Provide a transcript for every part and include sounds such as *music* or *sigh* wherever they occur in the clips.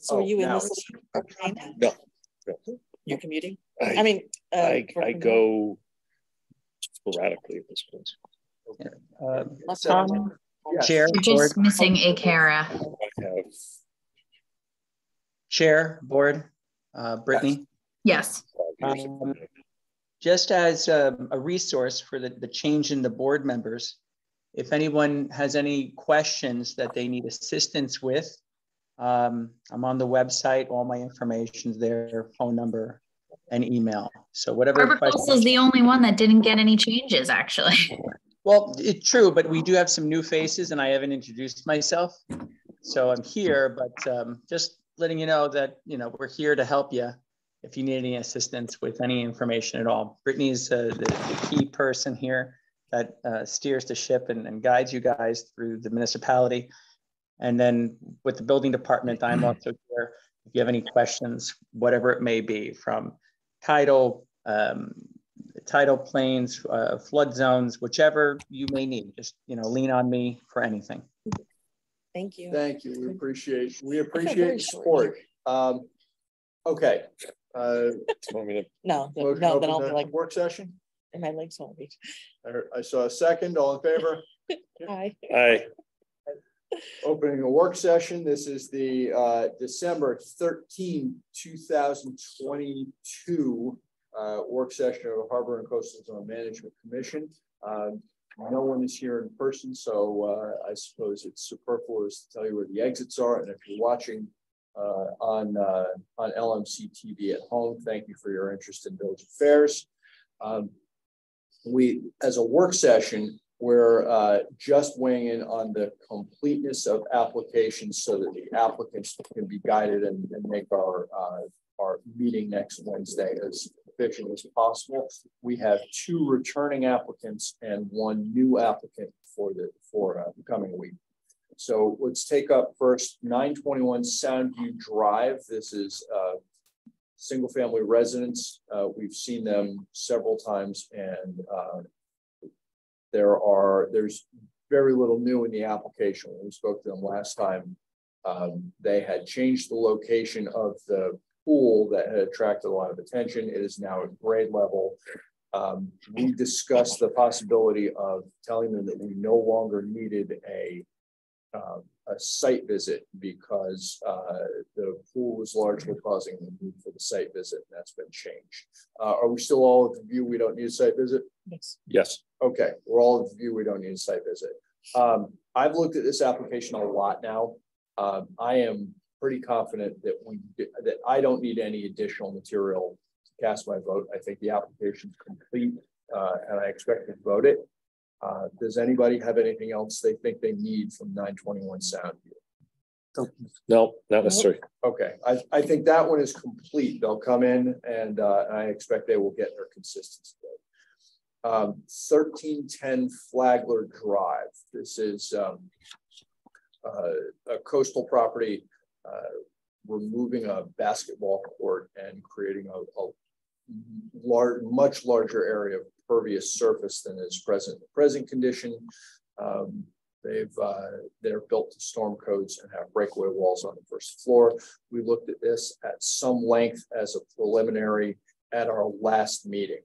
So are you in this? No, no. You're commuting? I, I mean, uh, I, I go sporadically at this point. Uh, Um, Yes. Chair, You're board, just missing a Kara. Chair, board, uh, Brittany. Yes. five years of- Um, Just as um, a resource for the, the change in the board members, if anyone has any questions that they need assistance with, um, I'm on the website, all my information's there, phone number and email. So whatever Barbara Pulse is the only one that didn't get any changes, actually. Well, it's true, but we do have some new faces and I haven't introduced myself. So I'm here, but um, just letting you know that, you know, we're here to help you if you need any assistance with any information at all. Brittany's uh, the, the key person here that uh, steers the ship and, and guides you guys through the municipality. And then with the building department, I'm also here. If you have any questions, whatever it may be, from title, um, tidal planes, uh, flood zones, whichever you may need, just, you know, lean on me for anything. Thank you. Thank you. We appreciate, we appreciate your support. Um, okay. Uh, Want me to- No, th- no, to then I'll be like, Work session. and my legs won't reach. I I saw a second, all in favor, *laughs* Aye. Aye, opening a work session. This is the uh, December 13, 2022 uh, work session of the Harbor and Coastal Zone Management Commission. Um, No one is here in person, so uh, I suppose it's superfluous to tell you where the exits are. And if you're watching uh, on, uh, on LMC TV at home, thank you for your interest in village affairs. Um, we, as a work session, we're uh, just weighing in on the completeness of applications so that the applicants can be guided and, and make our, uh, our meeting next Wednesday as efficient as possible. We have two returning applicants and one new applicant for the, for uh, the coming week. So let's take up first nine twenty-one Soundview Drive. This is uh, single family residence. Uh, we've seen them several times and uh, there are, there's very little new in the application. When we spoke to them last time, um, they had changed the location of the pool that had attracted a lot of attention. It is now at grade level. Um, we discussed the possibility of telling them that we no longer needed a um, a site visit because uh, the pool was largely causing the need for the site visit, and that's been changed. Uh, are we still all of the view we don't need a site visit? Yes. yes, Okay, we're all of the view we don't need a site visit. Um, I've looked at this application a lot now. Um, I am pretty confident that we, that I don't need any additional material to cast my vote. I think the application is complete, uh, and I expect to vote it. Uh, does anybody have anything else they think they need from nine twenty-one Soundview? no, not necessary. Okay, I, I think that one is complete. They'll come in and, uh, I expect they will get their consistency. Um, thirteen ten Flagler Drive. This is, um, uh, a coastal property, uh, removing a basketball court and creating a, a large, much larger area of pervious surface than is present. In the present condition, um, they've, uh, they're built to storm codes and have breakaway walls on the first floor. We looked at this at some length as a preliminary at our last meeting.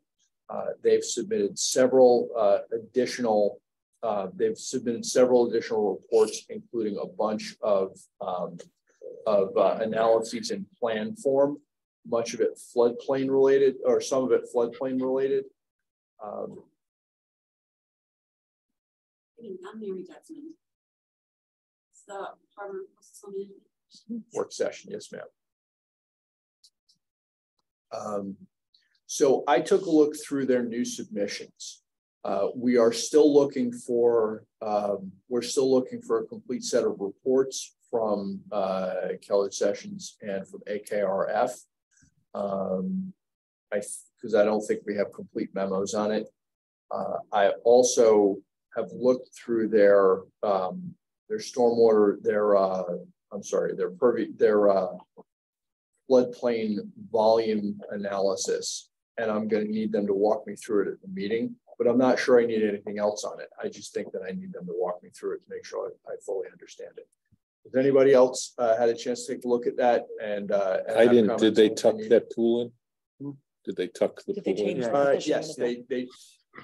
Uh, they've submitted several uh, additional, uh, they've submitted several additional reports, including a bunch of, um, of uh, analyses in plan form, much of it floodplain related, or some of it floodplain related. Um, I'm Mary Desmond. It's the Management. work session, yes, ma'am. Um, so I took a look through their new submissions. Uh, we are still looking for, um, we're still looking for a complete set of reports from uh, Kellard Sessions and from AKRF. Um, I, because I don't think we have complete memos on it. Uh, I also have looked through their, um, their stormwater, their, uh, I'm sorry, their pervi, their, uh, floodplain volume analysis. And I'm gonna need them to walk me through it at the meeting, but I'm not sure I need anything else on it. I just think that I need them to walk me through it to make sure I, I fully understand it. Has anybody else uh, had a chance to take a look at that and? uh, and I didn't, did they tuck that pool in? Did they tuck the Did they pool in? change the Uh, position of yes, the they, they,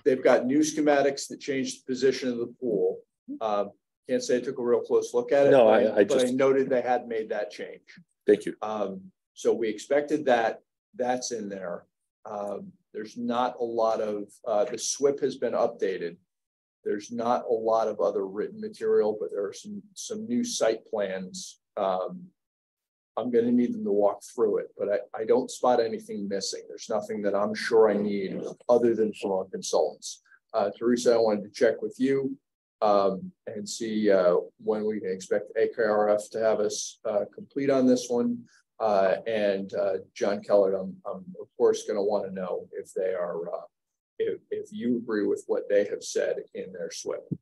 they've got new schematics that change the position of the pool. Um, can't say I took a real close look at it. No, but I- I But I just- noted they had made that change. Thank you. Um, so we expected that, that's in there. Um, there's not a lot of, uh, the SWPPP has been updated. There's not a lot of other written material, but there are some, some new site plans. Um, I'm gonna need them to walk through it, but I, I don't spot anything missing. There's nothing that I'm sure I need other than from our consultants. Uh, Teresa, I wanted to check with you, um, and see, uh, when we can expect AKRF to have us, uh, complete on this one. Uh, and, uh, John Kellard, I'm, I'm of course gonna wanna know if they are, uh, if, if you agree with what they have said in their SWPPP.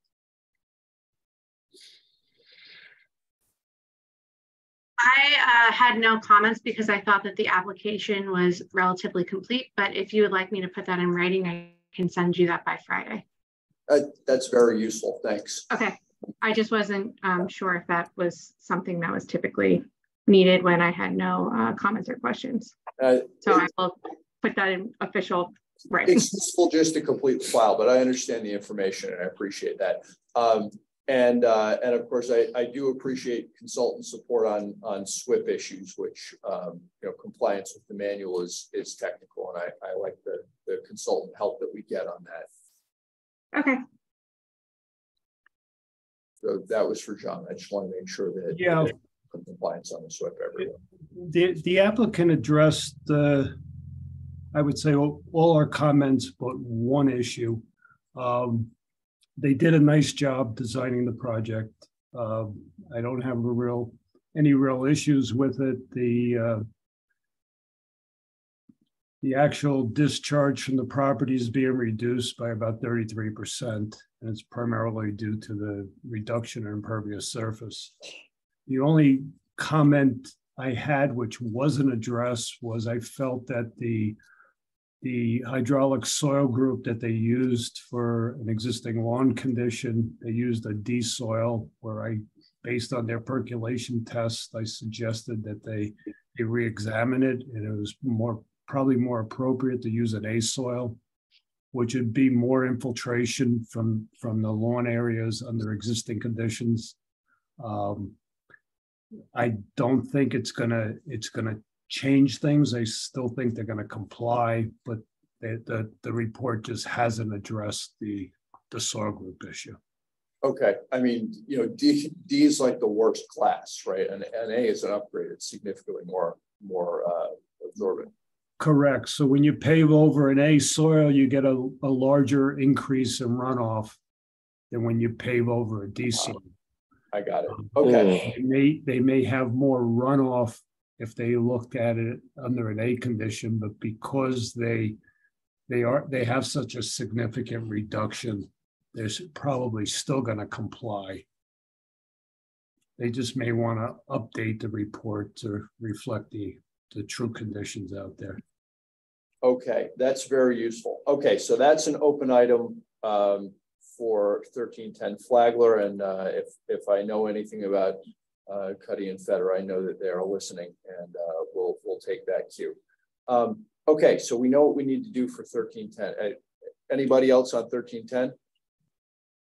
I uh, had no comments because I thought that the application was relatively complete, but if you would like me to put that in writing, I can send you that by Friday. Uh, that's very useful, thanks. Okay, I just wasn't um, sure if that was something that was typically needed when I had no uh, comments or questions. Uh, So I will put that in official writing. It's useful just to complete the file, but I understand the information and I appreciate that. Um, and, uh, and of course, I, I do appreciate consultant support on, on SWPPP issues, which, um, you know, compliance with the manual is, is technical. And I, I like the, the consultant help that we get on that. Okay, So that was for John. I just want to make sure that. Yeah. Compliance on the SWPPP everywhere. The, the applicant addressed, uh, I would say, all all our comments, but one issue. Um, They did a nice job designing the project. Um, I don't have a real, any real issues with it. The, uh, the actual discharge from the property is being reduced by about thirty-three percent. And it's primarily due to the reduction in impervious surface. The only comment I had, which wasn't addressed, was I felt that the the hydraulic soil group that they used for an existing lawn condition, they used a D soil where I, based on their percolation test, I suggested that they they re-examine it and it was more, probably more appropriate to use an A soil, which would be more infiltration from from the lawn areas under existing conditions. Um, I don't think it's gonna, it's gonna change things. They still think they're gonna comply, but the, the, the report just hasn't addressed the, the soil group issue. Okay, I mean, you know, D, D is like the worst class, right? And, and A is an upgrade. It's significantly more, more, uh, absorbent. Correct. So when you pave over an A soil, you get a, a larger increase in runoff than when you pave over a D soil. I got it. Okay. They may, they may have more runoff if they looked at it under an A condition, but because they, they are, they have such a significant reduction, they're probably still gonna comply. They just may wanna update the report to reflect the, the true conditions out there. Okay, that's very useful. Okay, so that's an open item um for thirteen ten Flagler, and uh if if I know anything about uh Cuddy and Feder, I know that they are listening and uh we'll we'll take that cue. Um, okay, so we know what we need to do for thirteen ten. Anybody else on thirteen ten?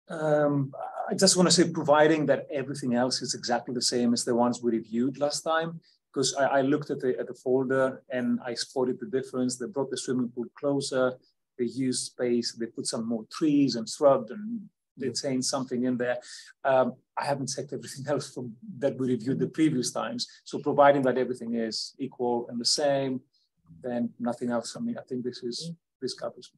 Um, I just want to say, providing that everything else is exactly the same as the ones we reviewed last time, because I, I looked at the at the folder and I spotted the difference. They brought the swimming pool closer. They used space. They put some more trees and shrubs, and they changed something in there. Um, I haven't checked everything *laughs* else from that we reviewed the previous times. So providing that everything is equal and the same, then nothing else. I mean, I think this is this covers.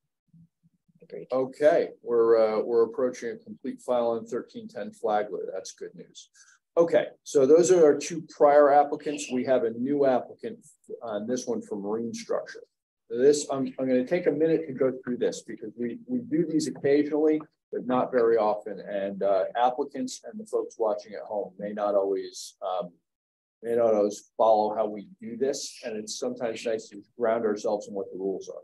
Agreed. Okay, we're uh we're approaching a complete file on thirteen ten Flagler. That's good news. Okay, so those are our two prior applicants. We have a new applicant on this one for marine structure. This, I'm, I'm gonna take a minute to go through this because we, we do these occasionally, but not very often. And uh, applicants and the folks watching at home may not always, um, may not always follow how we do this. And it's sometimes nice to ground ourselves in what the rules are.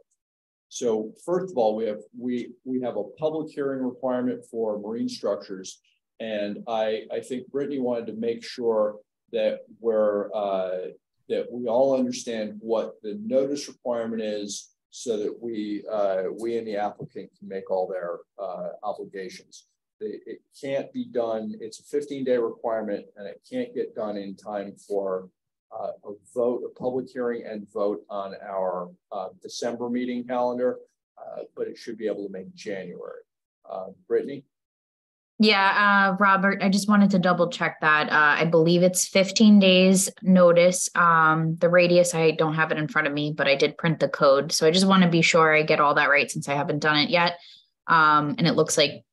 So first of all, we have, we, we have a public hearing requirement for marine structures and I, I think Brittany wanted to make sure that we're, uh, that we all understand what the notice requirement is so that we, uh, we and the applicant can make all their uh, obligations. It, can't be done, it's a 15 day requirement and it can't get done in time for uh, a vote, a public hearing and vote on our uh, December meeting calendar, uh, but it should be able to make January. Uh, Brittany? Yeah, uh, Robert, I just wanted to double check that. Uh, I believe it's fifteen days notice. Um, the radius, I don't have it in front of me, but I did print the code. So I just want to be sure I get all that right since I haven't done it yet. Um, and it looks like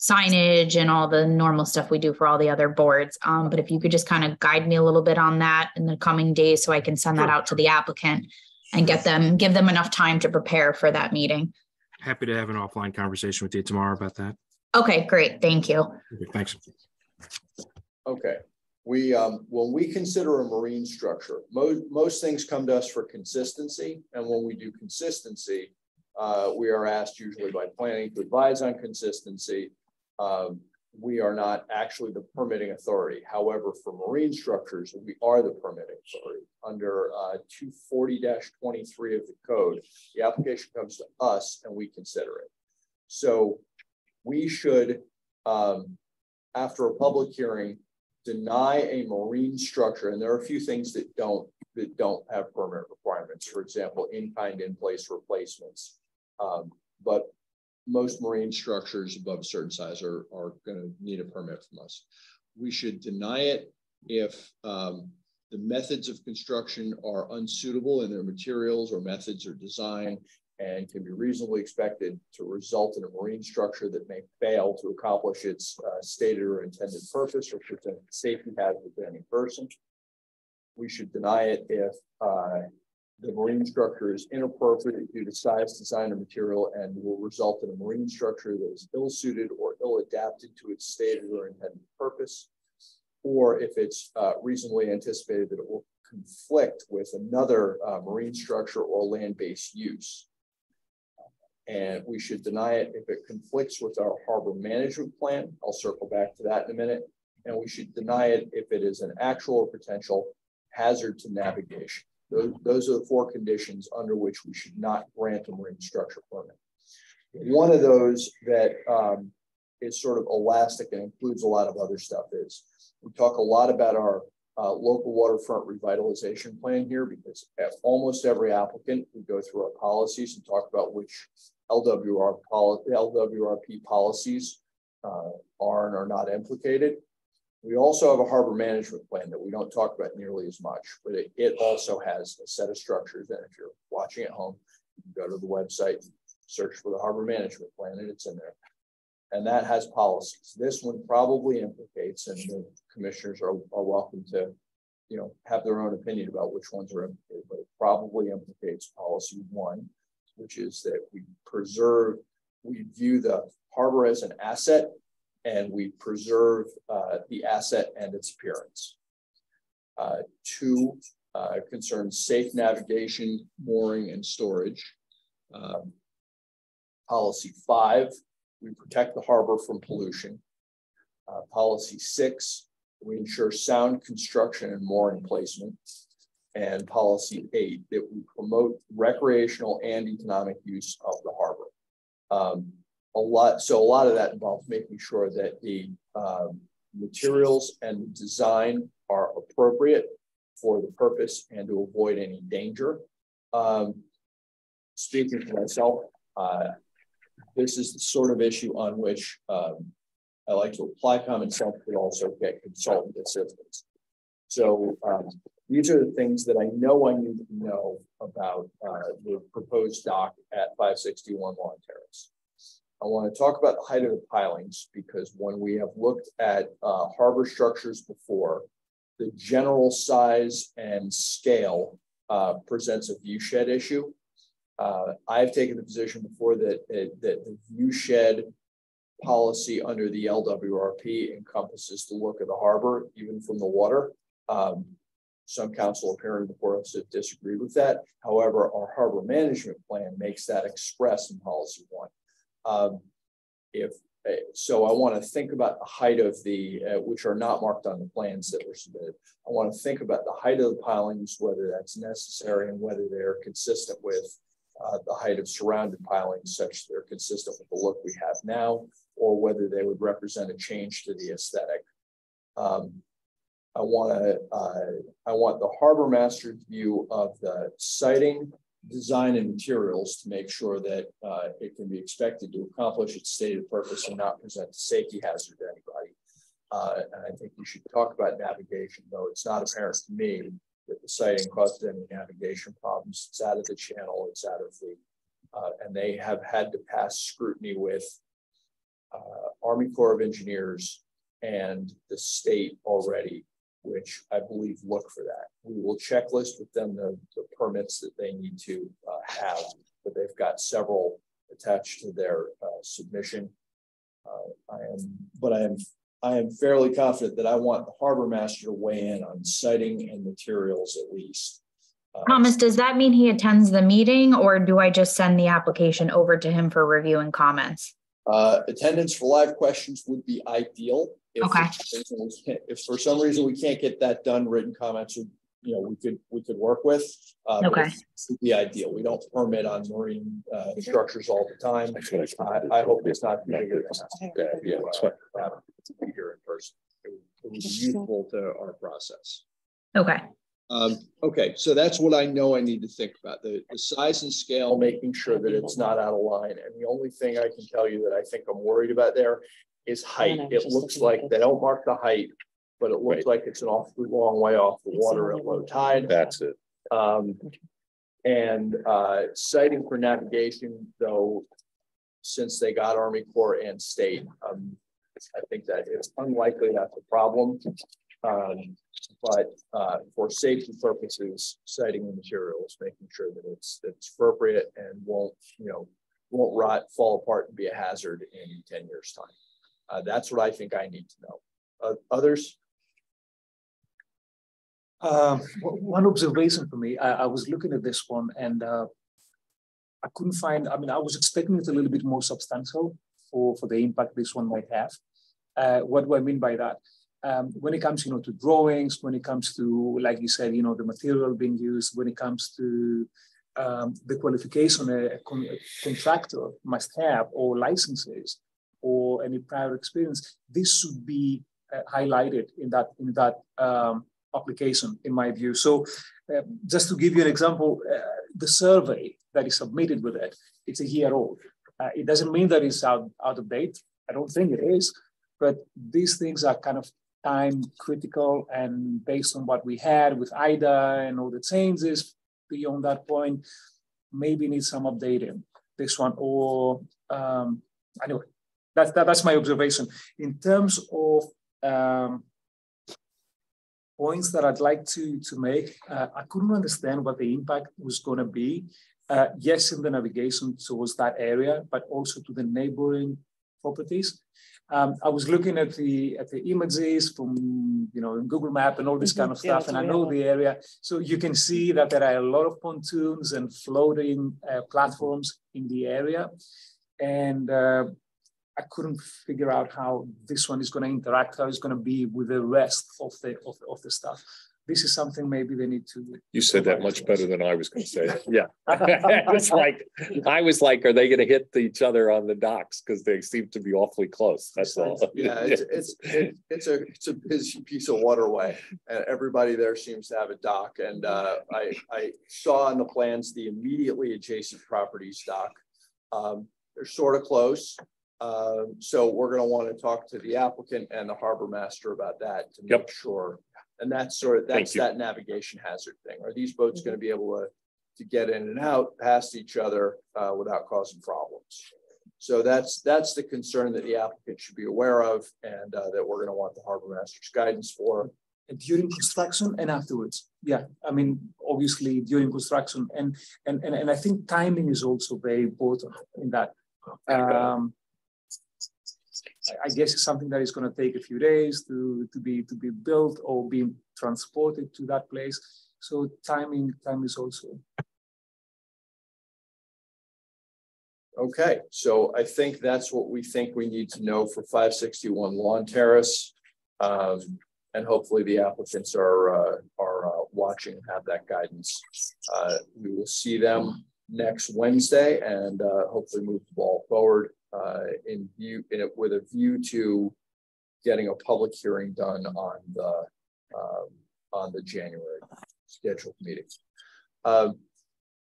signage and all the normal stuff we do for all the other boards. Um, but if you could just kind of guide me a little bit on that in the coming days so I can send that out to the applicant and get them, give them enough time to prepare for that meeting. Happy to have an offline conversation with you tomorrow about that. Okay, great. Thank you. Okay, Thanks. Okay, we, um, when we consider a marine structure, most, most things come to us for consistency. And when we do consistency, uh, we are asked usually by planning to advise on consistency. Um, we are not actually the permitting authority. However, for marine structures, we are the permitting authority. Under uh, 240-23 of the code, the application comes to us and we consider it. So we should, um, after a public hearing, deny a marine structure, and there are a few things that don't that don't have permanent requirements. For example, in-kind, in-place replacements. Um, but most marine structures above a certain size are, are going to need a permit from us. We should deny it if um, the methods of construction are unsuitable in their materials or methods or design and can be reasonably expected to result in a marine structure that may fail to accomplish its uh, stated or intended purpose or present safety hazard to any person. We should deny it if uh, the marine structure is inappropriate due to size, design, or material and will result in a marine structure that is ill-suited or ill-adapted to its stated or intended purpose, or if it's uh, reasonably anticipated that it will conflict with another uh, marine structure or land-based use and we should deny it if it conflicts with our harbor management plan. I'll circle back to that in a minute. And we should deny it if it is an actual or potential hazard to navigation. Those, those are the four conditions under which we should not grant a marine structure permit. One of those that um, is sort of elastic and includes a lot of other stuff is we talk a lot about our uh, local waterfront revitalization plan here because almost every applicant, we go through our policies and talk about which LWR poli LWRP policies uh, are and are not implicated. We also have a harbor management plan that we don't talk about nearly as much, but it, it also has a set of structures. And if you're watching at home, you can go to the website, and search for the harbor management plan, and it's in there. And that has policies. This one probably implicates, and the commissioners are, are welcome to, you know, have their own opinion about which ones are implicated, but it probably implicates policy one, which is that we preserve, we view the harbor as an asset and we preserve uh, the asset and its appearance. Uh, two uh, concerns safe navigation, mooring, and storage. Um, policy five, we protect the harbor from pollution. Uh, policy six, we ensure sound construction and mooring placement and policy eight that we promote recreational and economic use of the harbor. Um, a lot, so a lot of that involves making sure that the um, materials and design are appropriate for the purpose and to avoid any danger. Um, speaking for myself, uh, this is the sort of issue on which um, I like to apply common sense, but also get consultant assistance. So um, these are the things that I know I need to know about uh, the proposed dock at 561 Lawn Terrace. I want to talk about the height of the pilings because when we have looked at uh, harbor structures before, the general size and scale uh, presents a view shed issue. Uh, I've taken the position before that, that, that the view shed policy under the LWRP encompasses the look of the harbor, even from the water. Um, some council apparently before us have disagreed with that. However, our harbor management plan makes that express in policy one. Um, if uh, so I want to think about the height of the, uh, which are not marked on the plans that were submitted. I want to think about the height of the pilings, whether that's necessary and whether they're consistent with uh, the height of surrounded pilings such they're consistent with the look we have now, or whether they would represent a change to the aesthetic. Um, I want to, uh, I want the harbor master's view of the siting, design, and materials to make sure that uh, it can be expected to accomplish its stated purpose and not present a safety hazard to anybody. Uh, and I think you should talk about navigation, though it's not apparent to me that the siting causes any navigation problems. It's out of the channel, it's out of the, uh, and they have had to pass scrutiny with uh, Army Corps of Engineers and the state already, which I believe look for that. We will checklist with them the, the permits that they need to uh, have, but they've got several attached to their uh, submission. Uh, I am, but I am I am fairly confident that I want the harbor master to weigh in on siting and materials at least. Uh, Thomas, does that mean he attends the meeting or do I just send the application over to him for review and comments? Uh, attendance for live questions would be ideal. If Okay. If for some reason we can't get that done, written comments would, you know, we could, we could work with. uh, but Okay. this would Be ideal. We don't permit on marine, uh, structures all the time. That's what I- I, I hope it's not. bigger than that. Yeah, yeah, that's what- Uh, to be Here in person. It it would be useful to our process. Okay, Um, okay, so that's what I know I need to think about, the, the size and scale, making sure that it's not out of line. And the only thing I can tell you that I think I'm worried about there is height. know, It just looks looking at like they don't mark the height, but it looks Right. like it's an awfully long way off the water at low tide. That's it. Um, and, uh, siting for navigation, though, since they got Army Corps and state, um, I think that it's unlikely that's a problem. Um, but, uh, for safety purposes, siting the materials, making sure that it's, it's appropriate and won't, you know, won't rot, fall apart and be a hazard in ten years' time. Uh, that's what I think I need to know. Uh, others? Um, one observation for me, I, I was looking at this one and uh, I couldn't find, I mean, I was expecting it a little bit more substantial for, for the impact this one might have. Uh, what do I mean by that? Um, when it comes, you know, to drawings, when it comes to, like you said, you know, the material being used, when it comes to um, the qualification a, con- a contractor must have or licenses or any prior experience, this should be uh, highlighted in that in that um, application, in my view. So, uh, just to give you an example, uh, the survey that is submitted with it, it's a year old. Uh, it doesn't mean that it's out, out of date. I don't think it is, but these things are kind of time critical and based on what we had with IDA and all the changes beyond that point, maybe need some updating. This one or um, anyway, that's that, that's my observation in terms of um, points that I'd like to to make. Uh, I couldn't understand what the impact was going to be. Uh, yes, in the navigation towards that area, but also to the neighboring properties. Um, I was looking at the at the images from you know Google Map and all this kind of. Yeah, stuff, and I know the area. So you can see that there are a lot of pontoons and floating uh, platforms in the area, and uh, I couldn't figure out how this one is going to interact, how it's going to be with the rest of the of, of the stuff. This is something maybe they need to. You said that much better than I was gonna say. *laughs* Yeah. *laughs* It's like, I was like, are they gonna hit each other on the docks? Cause they seem to be awfully close. That's all. Yeah, it's, *laughs* it's, it- it's a, it's a busy piece of waterway. And everybody there seems to have a dock. And uh, I, I saw on the plans the immediately adjacent properties dock. Um, They're sort of close. Um, So we're gonna want to talk to the applicant and the harbor master about that to make Yep. sure. And that's sort of, that's that navigation hazard thing. Are these boats gonna be able to, to get in and out past each other uh, without causing problems? So that's, that's the concern that the applicant should be aware of and uh, that we're gonna want the harbor master's guidance for. during construction and afterwards. Yeah, I mean, obviously during construction and and and, and I think timing is also very important in that. Um, I- guess it's something that is going to take a few days to to be to be built or being transported to that place. So timing time is also Okay, so I think that's what we think we need to know for five sixty-one Lawn Terrace. Um, and hopefully the applicants are, uh, are, uh, watching, have that guidance. Uh, we will see them next Wednesday and, uh, hopefully move the ball forward, uh, in view, in it with a view to getting a public hearing done on the, um, on the January scheduled meeting. Um,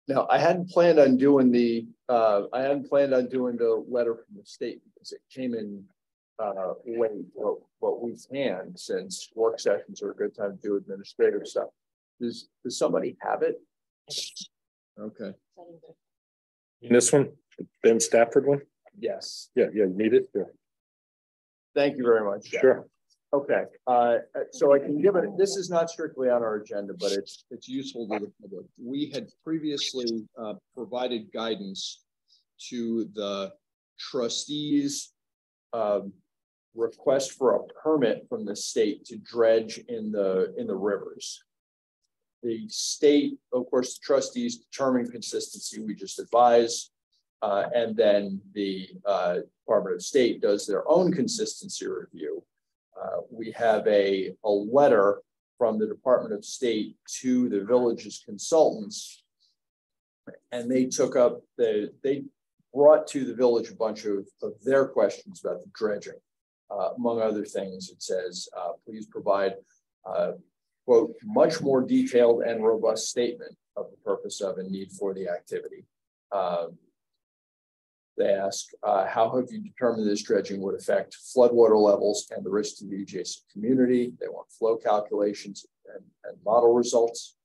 now, I hadn't planned on doing the, uh, I hadn't planned on doing the letter from the state because it came in uh, late, what, what we can, since work sessions are a good time to do administrative stuff. Does, does somebody have it? Okay, This one, Ben Stafford one? Yes, Yeah, yeah, you need it? Yeah. thank you very much. Sure. Okay, uh, so I can give it, this is not strictly on our agenda, but it's, it's useful to the public. We had previously, uh, provided guidance to the trustees, um, request for a permit from the state to dredge in the, in the rivers. The state, of course, the trustees determine consistency, we just advise. Uh, and then the, uh, Department of State does their own consistency review. Uh, we have a, a letter from the Department of State to the village's consultants. And they took up the, they brought to the village a bunch of, of their questions about the dredging. Uh, among other things, it says, uh, please provide, uh, quote, much more detailed and robust statement of the purpose of and need for the activity. Um, they ask, uh, how have you determined this dredging would affect floodwater levels and the risk to the adjacent community? They want flow calculations and, and model results.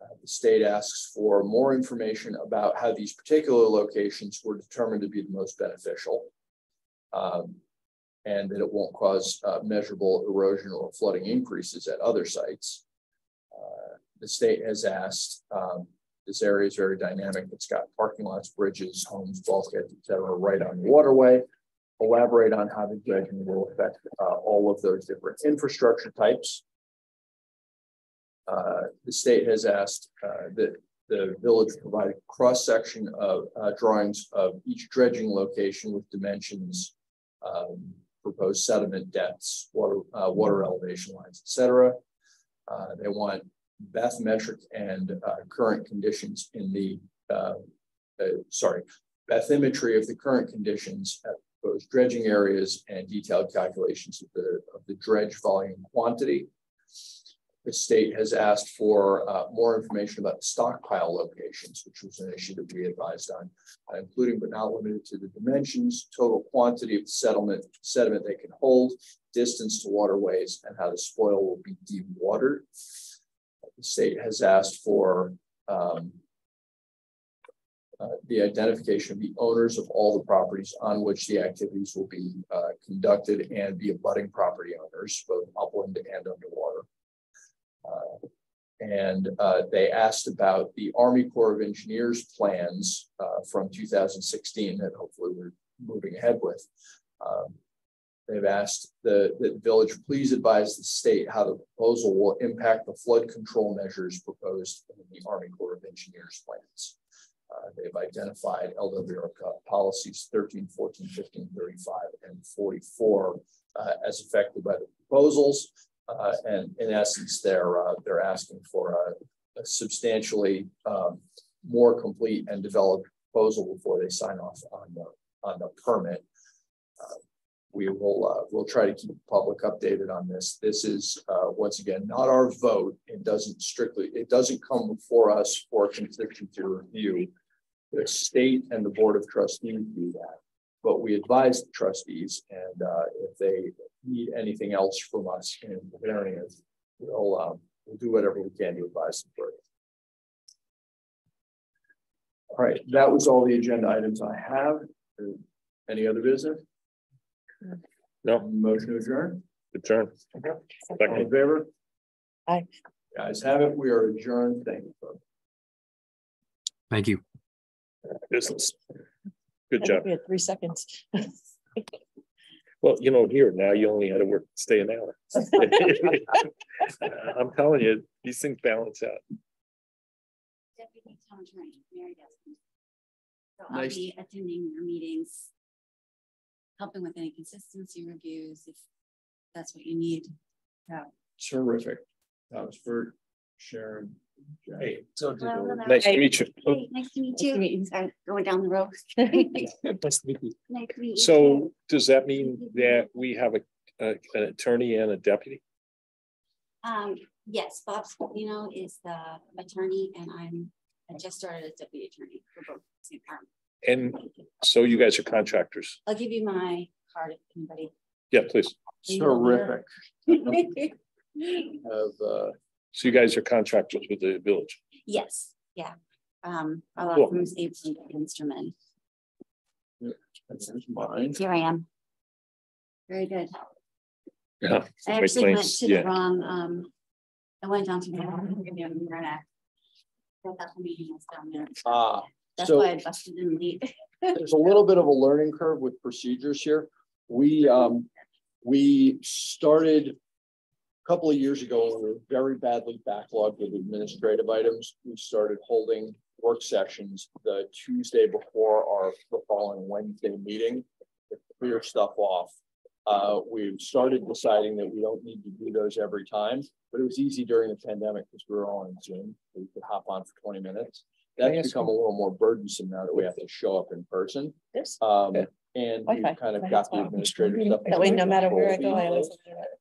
Uh, the state asks for more information about how these particular locations were determined to be the most beneficial. Um, and that it won't cause uh, measurable erosion or flooding increases at other sites. Uh, the state has asked um, this area is very dynamic. It's got parking lots, bridges, homes, bulkheads, et cetera, right on the waterway. Elaborate on how the dredging will affect uh, all of those different infrastructure types. Uh, the state has asked uh, that the village provide a cross section of uh, drawings of each dredging location with dimensions, um, proposed sediment depths, water, uh, water elevation lines, et cetera. Uh, they want bathymetric and uh, current conditions in the, uh, uh, sorry, bathymetry of the current conditions at proposed dredging areas and detailed calculations of the, of the dredge volume quantity. The state has asked for uh, more information about the stockpile locations, which was an issue that we advised on, uh, including but not limited to the dimensions, total quantity of the settlement, sediment they can hold, distance to waterways, and how the spoil will be dewatered. State has asked for um, uh, the identification of the owners of all the properties on which the activities will be uh, conducted and the abutting property owners, both upland and underwater. Uh, and uh, they asked about the Army Corps of Engineers plans uh, from 2016 that hopefully we're moving ahead with. Um, they've asked the, the village, please advise the state how the proposal will impact the flood control measures proposed in the Army Corps of Engineers plans. Uh, they've identified LWR policies 13, 14, 15, 35, and 44 uh, as affected by the proposals. Uh, and in essence, they're uh, they're asking for a, a substantially um, more complete and developed proposal before they sign off on the on the permit. We will uh, we'll try to keep the public updated on this. This is uh, once again not our vote. It doesn't strictly it doesn't come before us for constituency review. The state and the board of trustees do that but we advise the trustees and uh, if they need anything else from us in preparing it, we'll, um, we'll do whatever we can to advise them further. All right, that was all the agenda items I have. Any other business? No. Motion to adjourn? Adjourn. All in Second. favor? Aye. Guys have it. We are adjourned. Thank you. folks. Thank you. Business. Good I job. We had three seconds. Well, you know, here now you only had to work, stay an hour. *laughs* I'm telling you, these things balance out. Deputy Town Attorney, Mary Desmond. So I'll be attending your meetings, helping with any consistency reviews if that's what you need. Yeah. Terrific. That was for Sharon. Hey, so. Nice to meet you. Hey, nice to meet you. Sorry, Going down the road. Nice to meet you. Nice to meet you. So does that mean that we have a, a- an attorney and a deputy? Um, yes, Bob Spolzino is the attorney and I'm, I just started as deputy attorney for both same firm. And so you guys are contractors? I'll give you my card if anybody. Yeah, please. Terrific. *laughs* Have, uh, So you guys are contractors with the village? Yes, yeah. Um, a lot Cool. from Staples Instrument. that's mine. Here I am. Very good. Yeah. I Make actually went things- to the yeah. wrong, um, I went down to the wrong internet. I thought the meeting was down there. Ah, That's so- why I busted in late. *laughs* there's a little bit of a learning curve with procedures here. We, um, we started a couple of years ago, when we were very badly backlogged with administrative items. We started holding work sessions the Tuesday before our the following Wednesday meeting to clear stuff off. Uh, we started deciding that we don't need to do those every time, but it was easy during the pandemic because we were all on Zoom. We could hop on for twenty minutes. Can I That's ask become a little more burdensome now that we have to show up in person. This, Um, Yeah. and we Wi-Fi. kind of got the fine. administrative stuff. that way, no matter where I go, I always.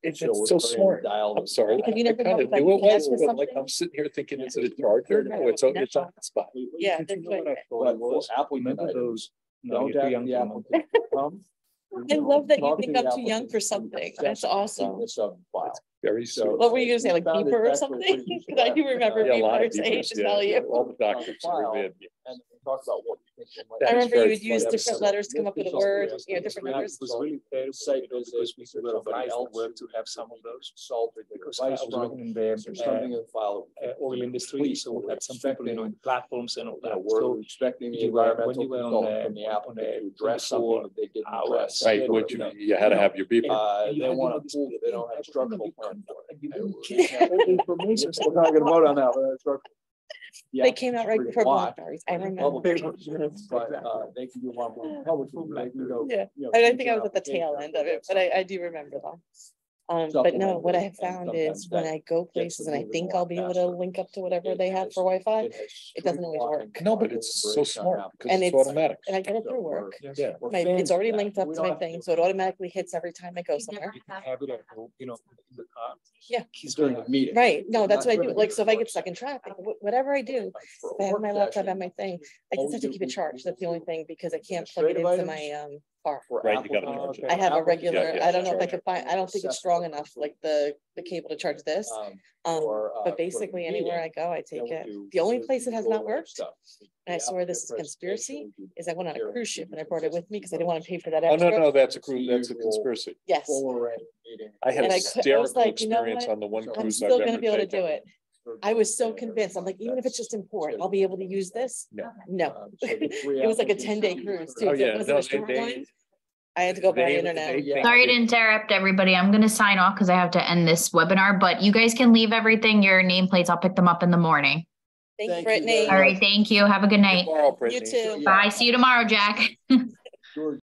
It's So so smart. dialed I'm sorry. Because you never I kinda know, like, knew it if you ask was, for but Like, something- I'm sitting here thinking, is it a charger? No, it's a, it's a hotspot. Yeah, they're good. But for applicant Remember items, those? No, don't you're too have young the to remember. applicant come. *laughs* I love that you Talk to think the I'm too young applicant, for something. set That's awesome. this up file. Very So- soon. What were you gonna say, like We found it beeper or actually something? pretty. Because *laughs* I do remember Yeah, a lot of beepers, I hate beepers, yeah, tell yeah, you. All the doctors. File. are in. And we talk about what we think. they might- That I remember you very would use funny. different letters to come up with a word, you know, different It letters. was really terrible Site because visit, we somebody supervised the else work to have some of those. Consulted, the Because I advice was from, working in the there's something uh, in the file. uh, oil industry, so we had some people, you know, in platforms and all You know, that. we're So expecting the you were- when environmental you were on consultant the- from the on applicant the to address something that they didn't hours. address. Right, would you, you had to have your beeper. Uh, they want know, to this that they don't have a thing, structural you plan can't- for it. you Hey, don't we're- care. Information, We're not gonna vote on that, but that's structural. *laughs* Yeah, They came out right before wide. Blackberries, I remember. Public, But, uh, they can do one more public, they can go. Yeah, you know, And I think I was at the tail end of it, but I, I do remember them. Um, but no, what I have found is when I go places and I think I'll be able to link up to whatever they have for Wi-Fi, it doesn't always work. No, but it's so smart because And it's it's- automatic. and I get it through work. Yeah. My, it's already linked up to my thing, so it automatically hits every time I go somewhere. You can have it at home, you know, in the car. Yeah. He's During gonna the meeting. Right, no, that's what I do, like, so if I get stuck in traffic, wh- whatever I do, For if I a have my laptop session, and my thing, I just have to keep it charged, that's the only thing, because I can't plug it Administrative into my, um, car. for Right, you gotta charge it. I have a regular, yeah, I don't know if I charge could find, I don't think it's strong enough, like the, the cable to charge this. Um, Um, or, uh, for but the basically anywhere I meeting, go, I then take we it. do The only place it has not full worked stuff. and I The swear this is applicant conspiracy, we do is I went on a cruise ship and I brought it with me because I didn't want to pay for that Oh, no, extra. no, that's a cruise, that's a conspiracy. Yes, Full array meeting. I had And a I cou- I was hysterical like, you know experience what? on the one I'm I'm cruise still I've gonna be able to taken. do it. I was so convinced, I'm like, even if it's just in port, I'll be able to use this. No. No, Um, so *laughs* it was like a ten day cruise too, Oh, so yeah, it wasn't no, a short they- one. I had to go by they- internet. they- Sorry to interrupt everybody. I'm gonna sign off because I have to end this webinar, but you guys can leave everything, your nameplates. I'll pick them up in the morning. Thank Thank you, you Brittany. very All right, thank you. Have a good night. Tomorrow, You too. Bye. See you tomorrow, Jack. George